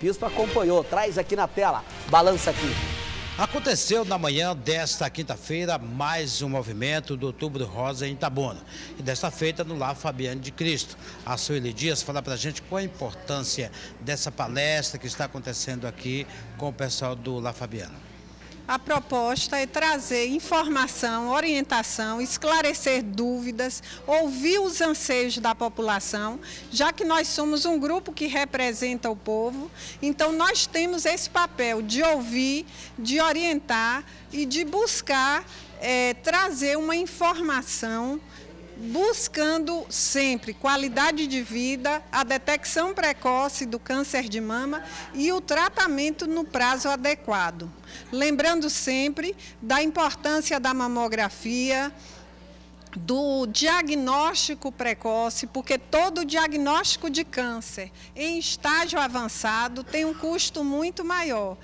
Bispo acompanhou, traz aqui na tela, balança aqui. Aconteceu na manhã desta quinta-feira mais um movimento do Outubro Rosa em Itabuna. E desta feita no Lar Fabiano de Cristo. A Sueli Dias fala para gente qual a importância dessa palestra que está acontecendo aqui com o pessoal do Lar Fabiano. A proposta é trazer informação, orientação, esclarecer dúvidas, ouvir os anseios da população, já que nós somos um grupo que representa o povo, então nós temos esse papel de ouvir, de orientar e de buscar é, trazer uma informação buscando sempre qualidade de vida, a detecção precoce do câncer de mama e o tratamento no prazo adequado. Lembrando sempre da importância da mamografia, do diagnóstico precoce, porque todo diagnóstico de câncer em estágio avançado tem um custo muito maior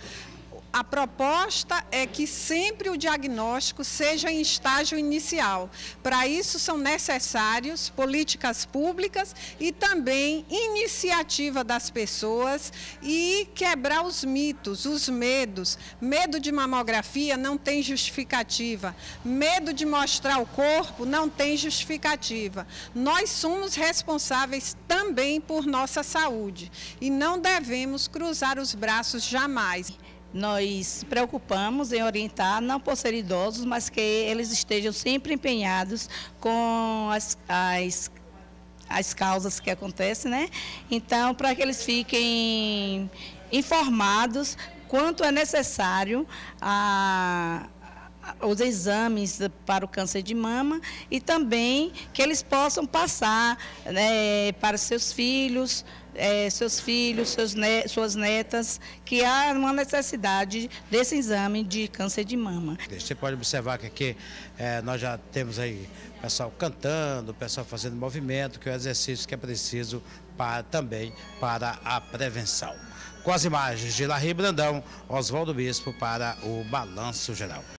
a proposta é que sempre o diagnóstico seja em estágio inicial. Para isso são necessários políticas públicas e também iniciativa das pessoas e quebrar os mitos, os medos. Medo de mamografia não tem justificativa. Medo de mostrar o corpo não tem justificativa. Nós somos responsáveis também por nossa saúde e não devemos cruzar os braços jamais nós preocupamos em orientar, não por ser idosos, mas que eles estejam sempre empenhados com as, as, as causas que acontecem, né? Então, para que eles fiquem informados quanto é necessário a, os exames para o câncer de mama e também que eles possam passar né, para seus filhos, é, seus filhos, seus suas netas, que há uma necessidade desse exame de câncer de mama. Você pode observar que aqui é, nós já temos aí pessoal cantando, pessoal fazendo movimento, que é o exercício que é preciso para, também para a prevenção. Com as imagens de Larry Brandão, Oswaldo Bispo para o Balanço Geral.